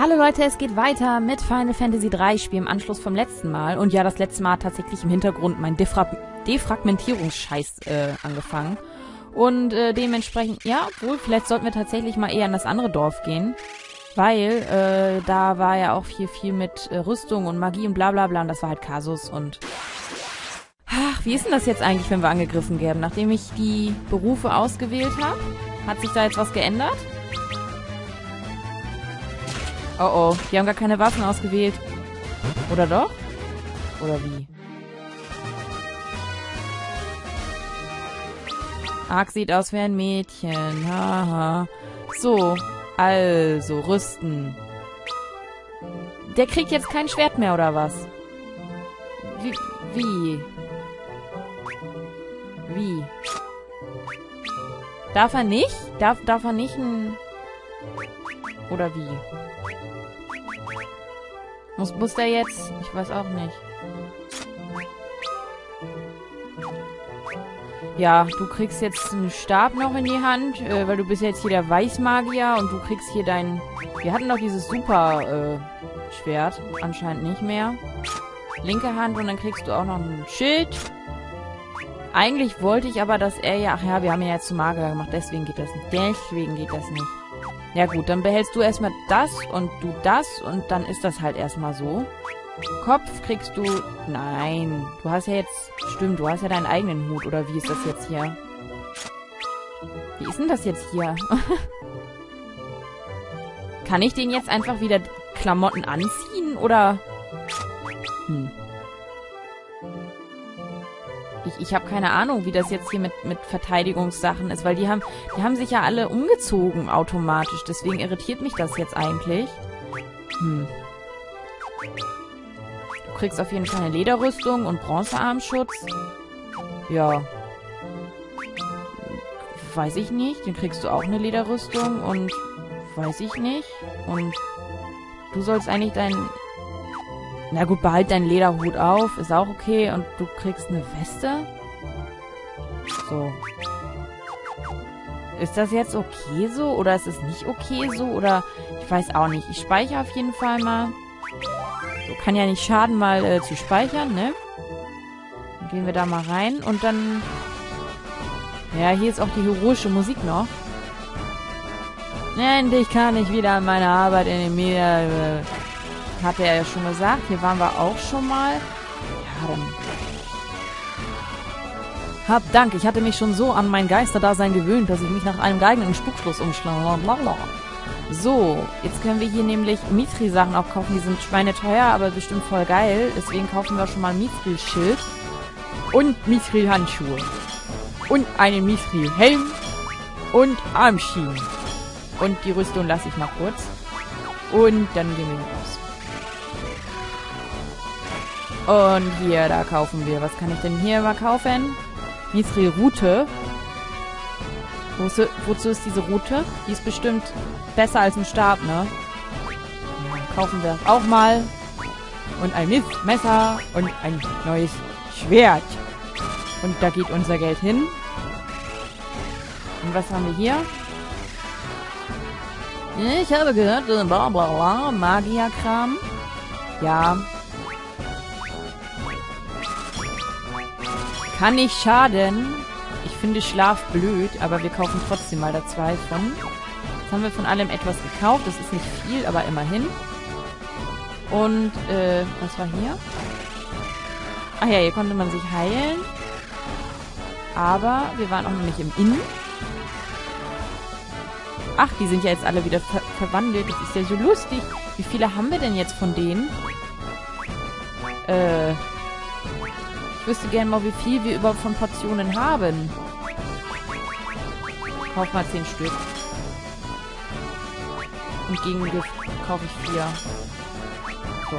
Hallo Leute, es geht weiter mit Final Fantasy 3 Spiel im Anschluss vom letzten Mal. Und ja, das letzte Mal hat tatsächlich im Hintergrund mein Defra Defragmentierungsscheiß äh, angefangen. Und äh, dementsprechend, ja, wohl, vielleicht sollten wir tatsächlich mal eher in das andere Dorf gehen. Weil äh, da war ja auch viel, viel mit äh, Rüstung und Magie und bla bla bla. Und das war halt Kasus und... Ach, wie ist denn das jetzt eigentlich, wenn wir angegriffen werden? Nachdem ich die Berufe ausgewählt habe, hat sich da jetzt was geändert? Oh oh, die haben gar keine Waffen ausgewählt. Oder doch? Oder wie? Ark sieht aus wie ein Mädchen. Haha. So, also, rüsten. Der kriegt jetzt kein Schwert mehr, oder was? Wie? Wie? Wie? Darf er nicht? Darf, darf er nicht ein... Oder wie? Muss, muss der jetzt? Ich weiß auch nicht. Ja, du kriegst jetzt einen Stab noch in die Hand, äh, weil du bist jetzt hier der Weißmagier und du kriegst hier dein... Wir hatten doch dieses super äh, anscheinend nicht mehr. Linke Hand und dann kriegst du auch noch ein Schild. Eigentlich wollte ich aber, dass er ja... Ach ja, wir haben ihn ja jetzt zum Magier gemacht, deswegen geht das nicht. Deswegen geht das nicht. Ja gut, dann behältst du erstmal das und du das und dann ist das halt erstmal so. Kopf kriegst du... Nein, du hast ja jetzt... Stimmt, du hast ja deinen eigenen Hut, oder wie ist das jetzt hier? Wie ist denn das jetzt hier? Kann ich den jetzt einfach wieder Klamotten anziehen, oder... Ich, habe keine Ahnung, wie das jetzt hier mit, mit Verteidigungssachen ist, weil die haben, die haben sich ja alle umgezogen automatisch. Deswegen irritiert mich das jetzt eigentlich. Hm. Du kriegst auf jeden Fall eine Lederrüstung und Bronzearmschutz. Ja. Weiß ich nicht. Dann kriegst du auch eine Lederrüstung und weiß ich nicht. Und du sollst eigentlich dein na gut, behalt deinen Lederhut auf, ist auch okay. Und du kriegst eine Weste? So. Ist das jetzt okay so? Oder ist es nicht okay so? Oder ich weiß auch nicht. Ich speichere auf jeden Fall mal. So, kann ja nicht schaden, mal äh, zu speichern, ne? Dann gehen wir da mal rein und dann... Ja, hier ist auch die heroische Musik noch. Endlich kann ich wieder meine Arbeit in den Media... Hatte er ja schon gesagt. Hier waren wir auch schon mal. Ja, dann... Hab Dank, ich hatte mich schon so an mein Geisterdasein gewöhnt, dass ich mich nach einem geeigneten Spukschluss umschlage. So, jetzt können wir hier nämlich Mitri-Sachen auch kaufen. Die sind schweineteuer, aber bestimmt voll geil. Deswegen kaufen wir schon mal Mitri-Schild. Und Mitri-Handschuhe. Und einen Mitri-Helm. Und Armschienen. Und die Rüstung lasse ich mal kurz. Und dann gehen wir raus. Und hier, da kaufen wir. Was kann ich denn hier mal kaufen? Mithril Route. Wozu, ist diese Route? Die ist bestimmt besser als ein Stab, ne? Kaufen wir auch mal. Und ein Messer und ein neues Schwert. Und da geht unser Geld hin. Und was haben wir hier? Ich habe gehört, bla bla bla, Magierkram. Ja, Kann nicht schaden. Ich finde Schlaf blöd, aber wir kaufen trotzdem mal da zwei von. Jetzt haben wir von allem etwas gekauft. Das ist nicht viel, aber immerhin. Und, äh, was war hier? Ach ja, hier konnte man sich heilen. Aber wir waren auch noch nicht im Inn. Ach, die sind ja jetzt alle wieder ver verwandelt. Das ist ja so lustig. Wie viele haben wir denn jetzt von denen? Äh, wüsste gerne mal, wie viel wir überhaupt von Portionen haben. Kauf mal 10 Stück. Und Gegengift kaufe ich 4. So.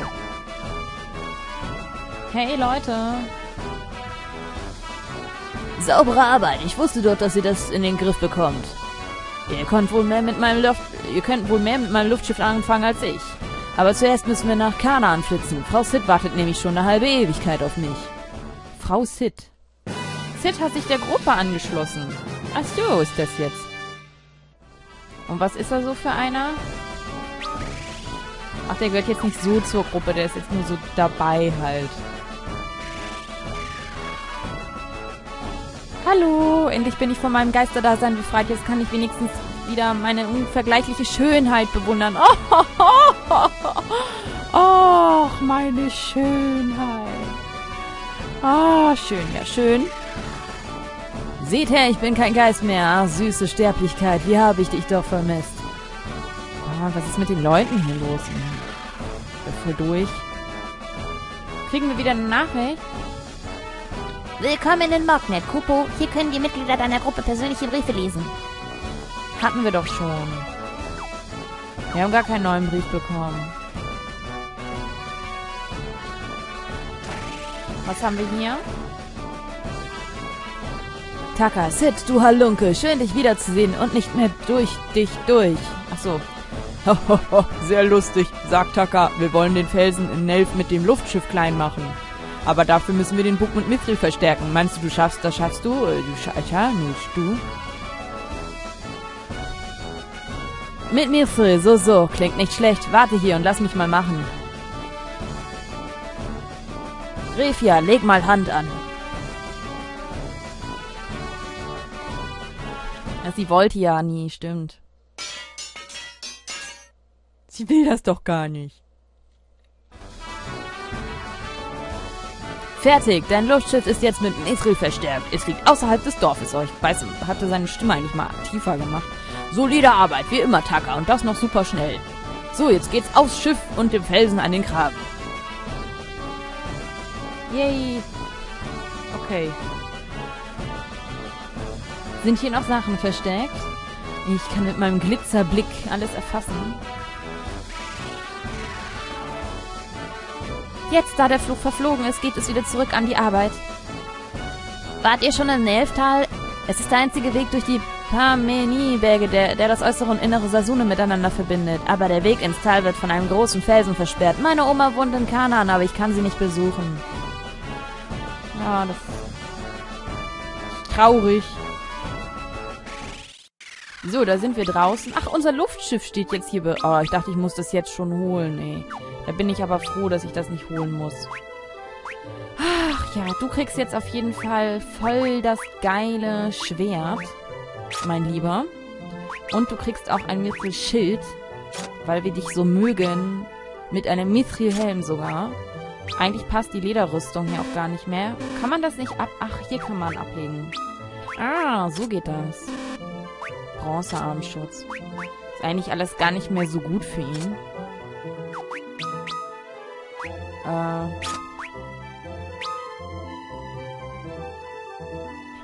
Hey, Leute. Saubere Arbeit. Ich wusste doch, dass ihr das in den Griff bekommt. Ihr könnt wohl mehr mit meinem Luft... Ihr könnt wohl mehr mit meinem Luftschiff anfangen als ich. Aber zuerst müssen wir nach Kanaan flitzen. Frau Sid wartet nämlich schon eine halbe Ewigkeit auf mich. Frau Sid. Sid hat sich der Gruppe angeschlossen. Ach so, ist das jetzt. Und was ist er so für einer? Ach, der gehört jetzt nicht so zur Gruppe, der ist jetzt nur so dabei halt. Hallo, endlich bin ich von meinem Geisterdasein befreit. Jetzt kann ich wenigstens wieder meine unvergleichliche Schönheit bewundern. Oh, oh, oh, oh meine Schönheit. Ah, schön, ja, schön. Seht her, ich bin kein Geist mehr. Ach, süße Sterblichkeit, wie habe ich dich doch vermisst. Oh, was ist mit den Leuten hier los? voll durch. Kriegen wir wieder eine Nachricht? Willkommen in Mognet, Kupo. Hier können die Mitglieder deiner Gruppe persönliche Briefe lesen. Hatten wir doch schon. Wir haben gar keinen neuen Brief bekommen. Was haben wir hier? Taka, Sid, du Halunke, schön dich wiederzusehen und nicht mehr durch dich durch. Ach so. Sehr lustig, sagt Taka. Wir wollen den Felsen in Nelf mit dem Luftschiff klein machen. Aber dafür müssen wir den Bug mit Mithril verstärken. Meinst du, du schaffst, das schaffst du? Äh, du schaffst, ja, nicht du. Mit Mithril, so, so. Klingt nicht schlecht. Warte hier und lass mich mal machen. Refia, leg mal Hand an. Sie wollte ja nie, stimmt. Sie will das doch gar nicht. Fertig, dein Luftschiff ist jetzt mit Mithril verstärkt. Es liegt außerhalb des Dorfes. Oh, ich weiß, hatte seine Stimme eigentlich mal tiefer gemacht. Solide Arbeit, wie immer, Taka, und das noch super schnell. So, jetzt geht's aufs Schiff und dem Felsen an den Graben. Yay. Okay. Sind hier noch Sachen versteckt? Ich kann mit meinem Glitzerblick alles erfassen. Jetzt, da der Flug verflogen ist, geht es wieder zurück an die Arbeit. Wart ihr schon in Nelftal? Es ist der einzige Weg durch die Parmenie-Berge, der, der das äußere und innere Sasune miteinander verbindet. Aber der Weg ins Tal wird von einem großen Felsen versperrt. Meine Oma wohnt in Kanaan, aber ich kann sie nicht besuchen. Ja, das ist traurig. So, da sind wir draußen. Ach, unser Luftschiff steht jetzt hier. Oh, ich dachte, ich muss das jetzt schon holen, ey. Da bin ich aber froh, dass ich das nicht holen muss. Ach ja, du kriegst jetzt auf jeden Fall voll das geile Schwert, mein Lieber. Und du kriegst auch ein Mithril-Schild, weil wir dich so mögen. Mit einem Mithril-Helm sogar. Eigentlich passt die Lederrüstung hier auch gar nicht mehr. Kann man das nicht ab... Ach, hier kann man ablegen. Ah, so geht das. Bronzearmschutz. Ist eigentlich alles gar nicht mehr so gut für ihn. Äh.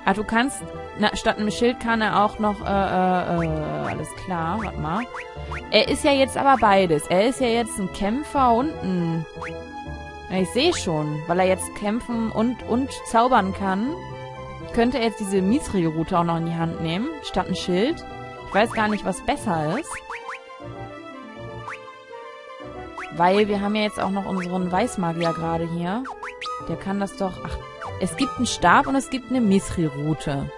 Ah, du kannst, na, statt einem Schild kann er auch noch, äh, äh, äh, alles klar, warte mal. Er ist ja jetzt aber beides. Er ist ja jetzt ein Kämpfer und ein... Ich sehe schon, weil er jetzt kämpfen und, und zaubern kann, könnte er jetzt diese Mithril-Route auch noch in die Hand nehmen, statt ein Schild. Ich weiß gar nicht, was besser ist. Weil wir haben ja jetzt auch noch unseren Weißmagier gerade hier. Der kann das doch... Ach, es gibt einen Stab und es gibt eine Mithril-Route.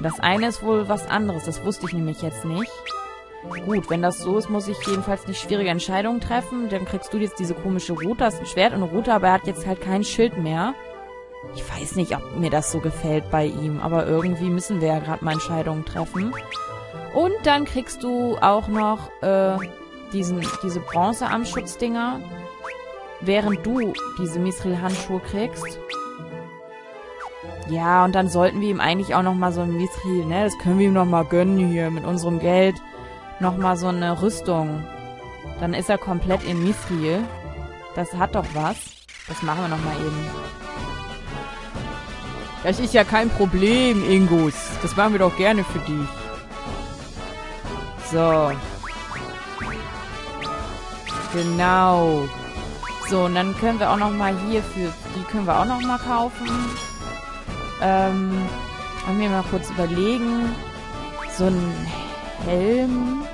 Das eine ist wohl was anderes. Das wusste ich nämlich jetzt nicht. Gut, wenn das so ist, muss ich jedenfalls nicht schwierige Entscheidungen treffen. Dann kriegst du jetzt diese komische Route. Hast ein Schwert und eine Route, aber er hat jetzt halt kein Schild mehr. Ich weiß nicht, ob mir das so gefällt bei ihm, aber irgendwie müssen wir ja gerade mal Entscheidungen treffen. Und dann kriegst du auch noch äh, diesen, diese Bronzearmschutzdinger, während du diese Mithril-Handschuhe kriegst. Ja, und dann sollten wir ihm eigentlich auch nochmal so ein Mithril, ne? Das können wir ihm nochmal gönnen hier mit unserem Geld. Nochmal so eine Rüstung. Dann ist er komplett in Mithril. Das hat doch was. Das machen wir nochmal eben. Das ist ja kein Problem, Ingus. Das machen wir doch gerne für dich. So. Genau. So, und dann können wir auch noch mal hier für... Die können wir auch noch mal kaufen. Ähm, wollen wir mal kurz überlegen. So ein Helm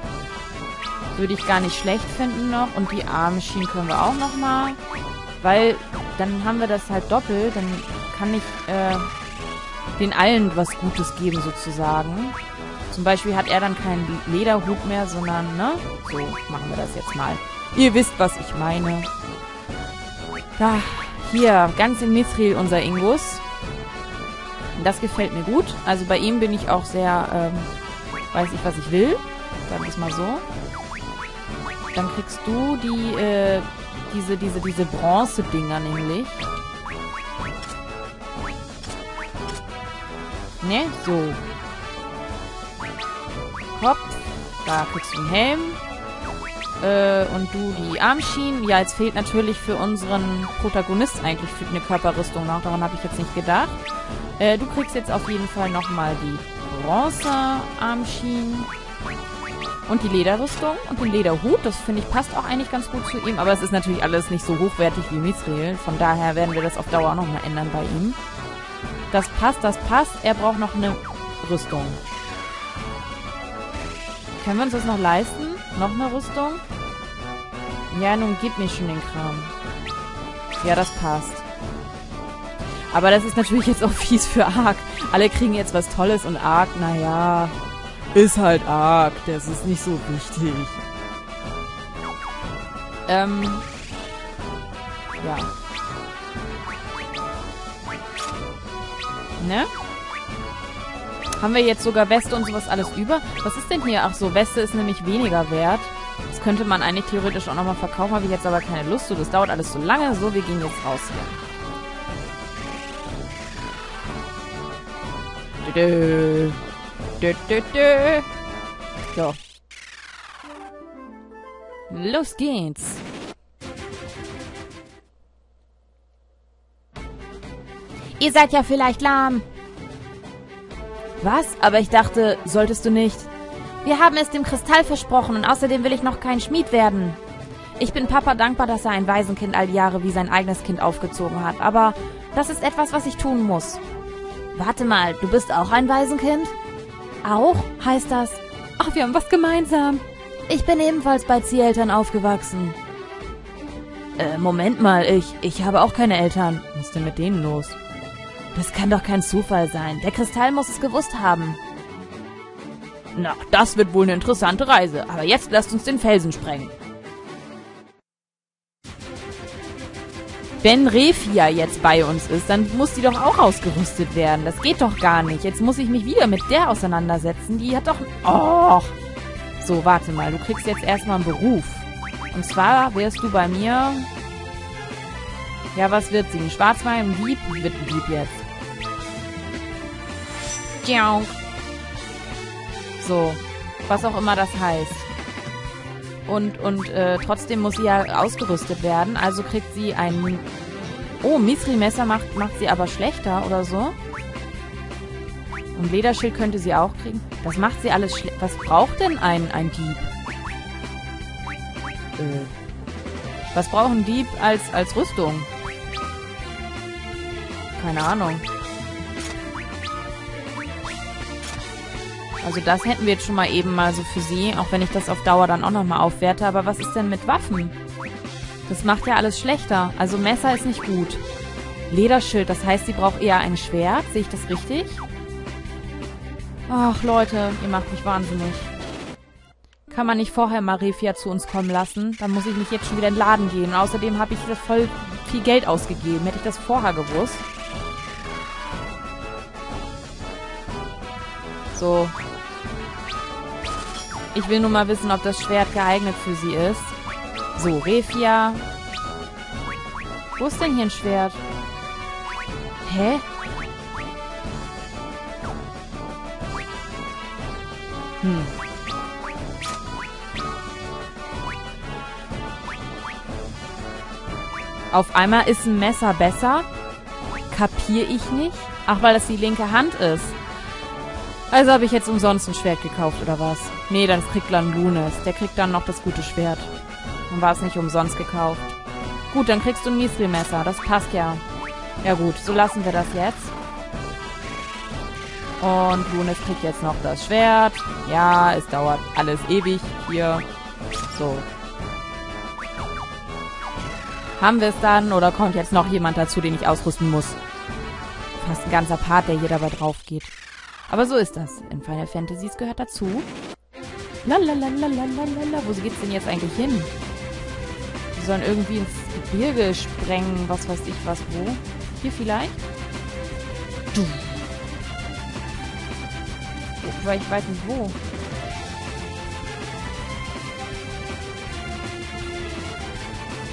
würde ich gar nicht schlecht finden noch. Und die Armschienen können wir auch noch mal. Weil dann haben wir das halt doppelt. Dann kann ich äh, den allen was Gutes geben sozusagen. Zum Beispiel hat er dann keinen Lederhut mehr, sondern, ne? So machen wir das jetzt mal. Ihr wisst, was ich meine. Da, hier, ganz in Mithril unser Ingus. Das gefällt mir gut. Also bei ihm bin ich auch sehr, ähm, weiß ich, was ich will. Sagen wir es mal so. Dann kriegst du die, äh, diese, diese, diese Bronze-Dinger nämlich. Ne, so. Kopf. Da kriegst du einen Helm. Äh, und du die Armschienen. Ja, jetzt fehlt natürlich für unseren Protagonist eigentlich für eine Körperrüstung noch. Daran habe ich jetzt nicht gedacht. Äh, du kriegst jetzt auf jeden Fall nochmal die Bronze-Armschienen. Und die Lederrüstung und den Lederhut. Das finde ich passt auch eigentlich ganz gut zu ihm. Aber es ist natürlich alles nicht so hochwertig wie Mithril. Von daher werden wir das auf Dauer nochmal ändern bei ihm. Das passt, das passt. Er braucht noch eine Rüstung. Können wir uns das noch leisten? Noch eine Rüstung? Ja, nun gib mir schon den Kram. Ja, das passt. Aber das ist natürlich jetzt auch fies für Ark. Alle kriegen jetzt was Tolles und Ark, naja, ist halt Ark. Das ist nicht so wichtig. Ähm. Ja. Ne? Haben wir jetzt sogar Weste und sowas alles über? Was ist denn hier? Ach so, Weste ist nämlich weniger wert. Das könnte man eigentlich theoretisch auch nochmal verkaufen, habe ich jetzt aber keine Lust zu. Das dauert alles so lange. So, wir gehen jetzt raus hier. Dö, dö, dö. So. Los geht's. Ihr seid ja vielleicht lahm. Was? Aber ich dachte, solltest du nicht. Wir haben es dem Kristall versprochen und außerdem will ich noch kein Schmied werden. Ich bin Papa dankbar, dass er ein Waisenkind all die Jahre wie sein eigenes Kind aufgezogen hat, aber das ist etwas, was ich tun muss. Warte mal, du bist auch ein Waisenkind? Auch, heißt das. Ach, wir haben was gemeinsam. Ich bin ebenfalls bei Zieheltern aufgewachsen. Äh, Moment mal, ich, ich habe auch keine Eltern. Was ist denn mit denen los? Das kann doch kein Zufall sein. Der Kristall muss es gewusst haben. Na, das wird wohl eine interessante Reise. Aber jetzt lasst uns den Felsen sprengen. Wenn Refia jetzt bei uns ist, dann muss die doch auch ausgerüstet werden. Das geht doch gar nicht. Jetzt muss ich mich wieder mit der auseinandersetzen. Die hat doch... Oh. So, warte mal. Du kriegst jetzt erstmal einen Beruf. Und zwar wirst du bei mir... Ja, was wird sie? Ein Schwarzwein? Ein Dieb? Wird ein Dieb jetzt. So, was auch immer das heißt. Und, und äh, trotzdem muss sie ja ausgerüstet werden. Also kriegt sie ein... Oh, Misri-Messer macht, macht sie aber schlechter oder so. Und Lederschild könnte sie auch kriegen. Das macht sie alles schlecht. Was braucht denn ein, ein Dieb? Äh, was braucht ein Dieb als, als Rüstung? Keine Ahnung. Also das hätten wir jetzt schon mal eben mal so für sie, auch wenn ich das auf Dauer dann auch nochmal aufwerte. Aber was ist denn mit Waffen? Das macht ja alles schlechter. Also Messer ist nicht gut. Lederschild, das heißt, sie braucht eher ein Schwert. Sehe ich das richtig? Ach, Leute, ihr macht mich wahnsinnig. Kann man nicht vorher Marefia zu uns kommen lassen? Dann muss ich nicht jetzt schon wieder in den Laden gehen. Und außerdem habe ich voll viel Geld ausgegeben. Hätte ich das vorher gewusst. So, ich will nur mal wissen, ob das Schwert geeignet für sie ist. So, Refia. Wo ist denn hier ein Schwert? Hä? Hm. Auf einmal ist ein Messer besser? Kapier ich nicht? Ach, weil das die linke Hand ist. Also habe ich jetzt umsonst ein Schwert gekauft, oder was? Nee, dann kriegt Lunes. Der kriegt dann noch das gute Schwert. Dann war es nicht umsonst gekauft. Gut, dann kriegst du ein Mithril-Messer. Das passt ja. Ja gut, so lassen wir das jetzt. Und Lunes kriegt jetzt noch das Schwert. Ja, es dauert alles ewig hier. So. Haben wir es dann oder kommt jetzt noch jemand dazu, den ich ausrüsten muss? Fast ein ganzer Part, der hier dabei drauf geht. Aber so ist das. In Final Fantasy gehört dazu. Lalalalalalala. Wo geht's denn jetzt eigentlich hin? Die sollen irgendwie ins Gebirge sprengen, was weiß ich was, wo. Hier vielleicht? Du. Weil ich weiß nicht wo.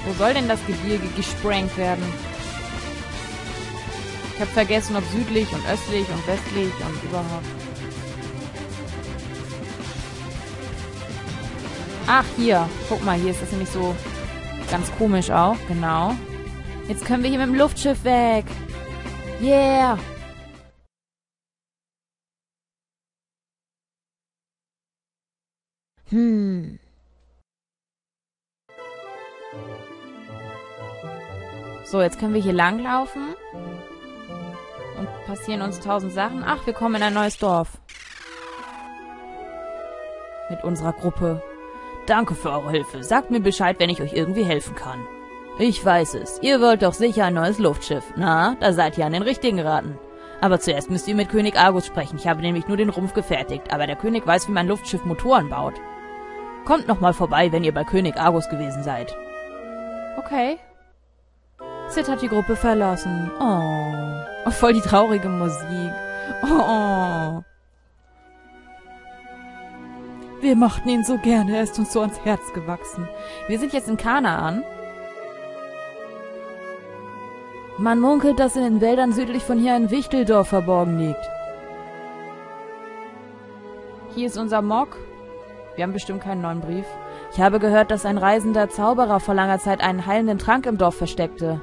Wo soll denn das Gebirge gesprengt werden? Habe vergessen, ob südlich und östlich und westlich und überhaupt. Ach, hier. Guck mal, hier ist das nämlich so ganz komisch auch. Genau. Jetzt können wir hier mit dem Luftschiff weg. Yeah. Hm. So, jetzt können wir hier langlaufen. Und passieren uns tausend Sachen. Ach, wir kommen in ein neues Dorf. Mit unserer Gruppe. Danke für eure Hilfe. Sagt mir Bescheid, wenn ich euch irgendwie helfen kann. Ich weiß es. Ihr wollt doch sicher ein neues Luftschiff. Na, da seid ihr an den richtigen geraten. Aber zuerst müsst ihr mit König Argus sprechen. Ich habe nämlich nur den Rumpf gefertigt, aber der König weiß, wie mein Luftschiff Motoren baut. Kommt noch mal vorbei, wenn ihr bei König Argus gewesen seid. Okay. Sid hat die Gruppe verlassen. Oh. voll die traurige Musik. Oh. Wir mochten ihn so gerne, er ist uns so ans Herz gewachsen. Wir sind jetzt in Kanaan. Man munkelt, dass in den Wäldern südlich von hier ein Wichteldorf verborgen liegt. Hier ist unser Mock. Wir haben bestimmt keinen neuen Brief. Ich habe gehört, dass ein reisender Zauberer vor langer Zeit einen heilenden Trank im Dorf versteckte.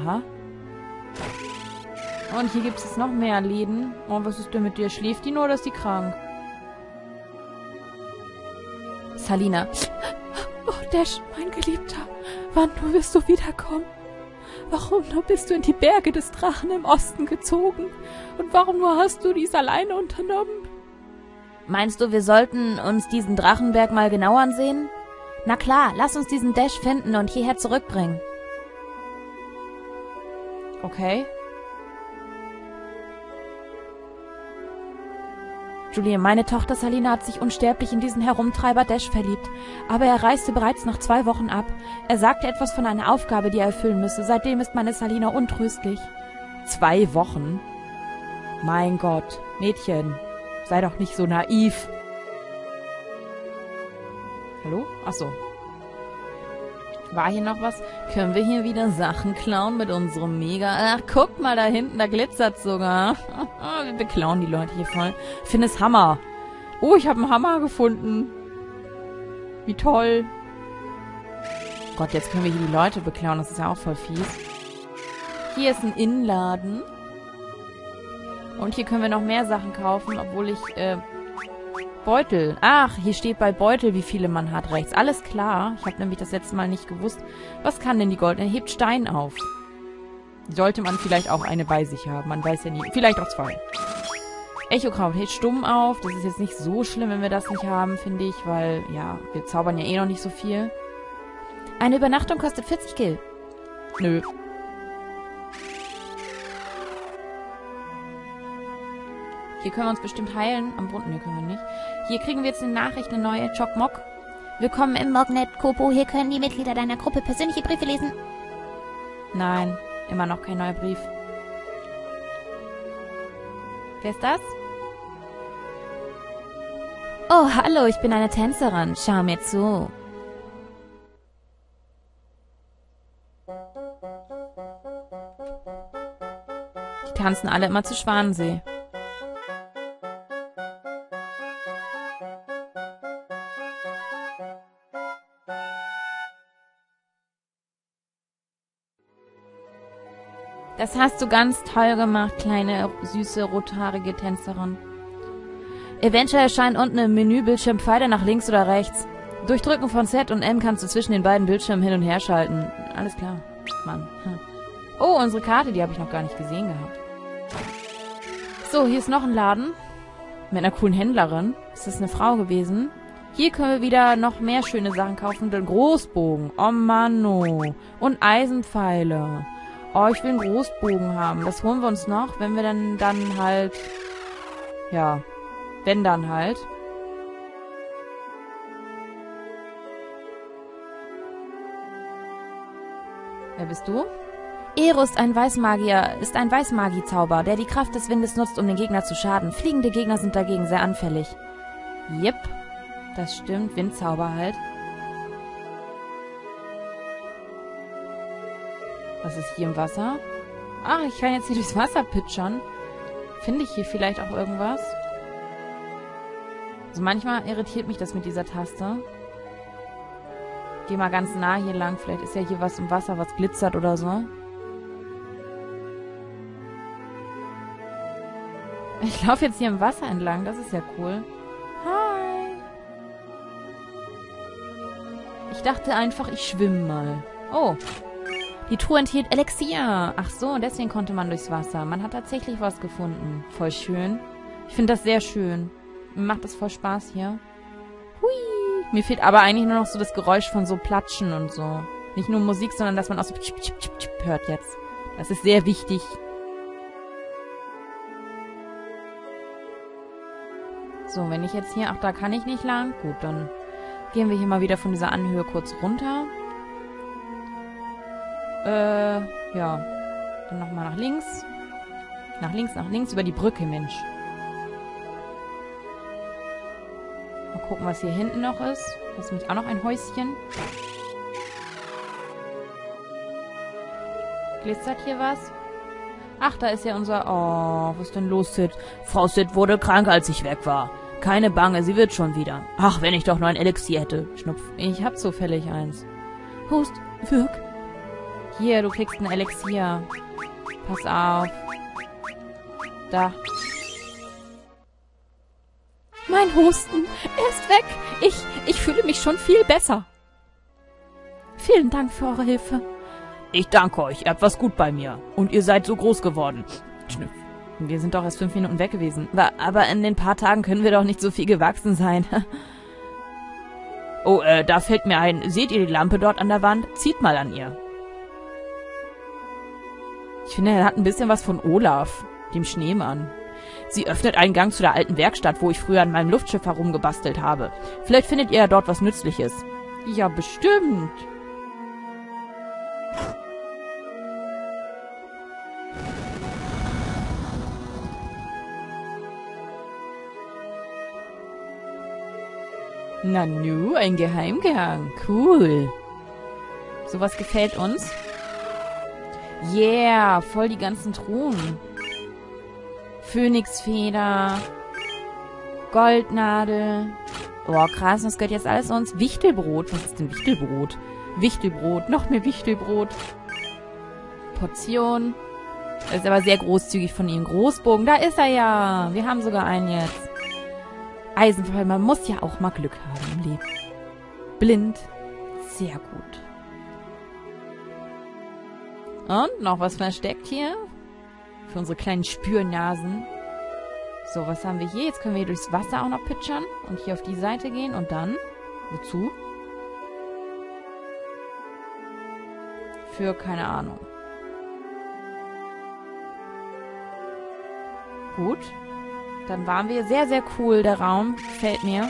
Aha. Und hier gibt es noch mehr Läden. Oh, was ist denn mit dir? Schläft die nur oder ist die krank? Salina. Oh, Dash, mein Geliebter. Wann nur wirst du wiederkommen? Warum nur bist du in die Berge des Drachen im Osten gezogen? Und warum nur hast du dies alleine unternommen? Meinst du, wir sollten uns diesen Drachenberg mal genauer ansehen? Na klar, lass uns diesen Dash finden und hierher zurückbringen. Okay. Julie, meine Tochter Salina hat sich unsterblich in diesen Herumtreiber Dash verliebt. Aber er reiste bereits nach zwei Wochen ab. Er sagte etwas von einer Aufgabe, die er erfüllen müsse. Seitdem ist meine Salina untröstlich. Zwei Wochen? Mein Gott, Mädchen, sei doch nicht so naiv. Hallo? Ach so. War hier noch was? Können wir hier wieder Sachen klauen mit unserem Mega... Ach, guck mal da hinten, da glitzert sogar. wir beklauen die Leute hier voll. Finde es Hammer. Oh, ich habe einen Hammer gefunden. Wie toll. Gott, jetzt können wir hier die Leute beklauen. Das ist ja auch voll fies. Hier ist ein Innenladen. Und hier können wir noch mehr Sachen kaufen, obwohl ich äh, Beutel. Ach, hier steht bei Beutel, wie viele man hat rechts. Alles klar. Ich habe nämlich das letzte Mal nicht gewusst. Was kann denn die Gold? Er hebt Stein auf. Sollte man vielleicht auch eine bei sich haben. Man weiß ja nie. Vielleicht auch zwei. Echokraut hält stumm auf. Das ist jetzt nicht so schlimm, wenn wir das nicht haben, finde ich. Weil, ja, wir zaubern ja eh noch nicht so viel. Eine Übernachtung kostet 40 Gil. Nö. Hier können wir uns bestimmt heilen. Am Brunnen, hier können wir nicht. Hier kriegen wir jetzt eine Nachricht, eine neue. Chokmok. Willkommen im Mognet, Kopo. Hier können die Mitglieder deiner Gruppe persönliche Briefe lesen. Nein, immer noch kein neuer Brief. Wer ist das? Oh, hallo, ich bin eine Tänzerin. Schau mir zu. Die tanzen alle immer zu Schwanensee. Das hast du ganz toll gemacht, kleine, süße, rothaarige Tänzerin. Eventuell erscheinen unten im Menübildschirm Pfeile nach links oder rechts. Durch Drücken von Z und M kannst du zwischen den beiden Bildschirmen hin und her schalten. Alles klar. Mann. Oh, unsere Karte, die habe ich noch gar nicht gesehen gehabt. So, hier ist noch ein Laden. Mit einer coolen Händlerin. Ist das eine Frau gewesen? Hier können wir wieder noch mehr schöne Sachen kaufen. Den Großbogen. Oh Manno. Und Eisenpfeile. Oh, ich will einen Großbogen haben. Das holen wir uns noch, wenn wir dann, dann halt... Ja, wenn dann halt. Wer bist du? Ero ist ein Weißmagier, ist ein Weißmagie-Zauber, der die Kraft des Windes nutzt, um den Gegner zu schaden. Fliegende Gegner sind dagegen sehr anfällig. Jep, das stimmt. Windzauber halt. Was ist hier im Wasser? Ach, ich kann jetzt hier durchs Wasser pitchern. Finde ich hier vielleicht auch irgendwas? Also manchmal irritiert mich das mit dieser Taste. Geh mal ganz nah hier lang. Vielleicht ist ja hier was im Wasser, was glitzert oder so. Ich laufe jetzt hier im Wasser entlang. Das ist ja cool. Hi. Ich dachte einfach, ich schwimme mal. Oh. Die Truhe enthielt Elixier. Ach so, deswegen konnte man durchs Wasser. Man hat tatsächlich was gefunden. Voll schön. Ich finde das sehr schön. Mir macht das voll Spaß hier. Hui. Mir fehlt aber eigentlich nur noch so das Geräusch von so Platschen und so. Nicht nur Musik, sondern dass man auch so hört jetzt. Das ist sehr wichtig. So, wenn ich jetzt hier... Ach, da kann ich nicht lang. Gut, dann gehen wir hier mal wieder von dieser Anhöhe kurz runter. Äh, ja. Dann nochmal nach links. Nach links, nach links, über die Brücke, Mensch. Mal gucken, was hier hinten noch ist. Das ist nämlich auch noch ein Häuschen. Glitzert hier was? Ach, da ist ja unser... Oh, was ist denn los, Sid? Frau Sid wurde krank, als ich weg war. Keine Bange, sie wird schon wieder. Ach, wenn ich doch nur ein Elixier hätte. Schnupf. Ich hab zufällig eins. Hust, wirk. Hier, du kriegst ein Elixier. Pass auf. Da. Mein Husten, er ist weg. Ich, ich fühle mich schon viel besser. Vielen Dank für eure Hilfe. Ich danke euch, ihr habt was gut bei mir. Und ihr seid so groß geworden. Schnüff. Wir sind doch erst fünf Minuten weg gewesen. Aber in den paar Tagen können wir doch nicht so viel gewachsen sein. oh, äh, da fällt mir ein. Seht ihr die Lampe dort an der Wand? Zieht mal an ihr. Ich finde, er hat ein bisschen was von Olaf, dem Schneemann. Sie öffnet einen Gang zu der alten Werkstatt, wo ich früher an meinem Luftschiff herumgebastelt habe. Vielleicht findet ihr ja dort was Nützliches. Ja, bestimmt. Nanu, ein Geheimgang. Cool. Sowas gefällt uns. Yeah, voll die ganzen Truhen. Phönixfeder. Goldnadel. Boah, krass, das gehört jetzt alles uns. Wichtelbrot. Was ist denn Wichtelbrot? Wichtelbrot. Noch mehr Wichtelbrot. Portion. Das ist aber sehr großzügig von ihm. Großbogen, da ist er ja. Wir haben sogar einen jetzt. Eisenfall, man muss ja auch mal Glück haben im Leben. Blind. Sehr gut. Und noch was versteckt hier. Für unsere kleinen Spürnasen. So, was haben wir hier? Jetzt können wir hier durchs Wasser auch noch pitchern. Und hier auf die Seite gehen. Und dann? Wozu? Für keine Ahnung. Gut. Dann waren wir sehr, sehr cool, der Raum. Gefällt mir.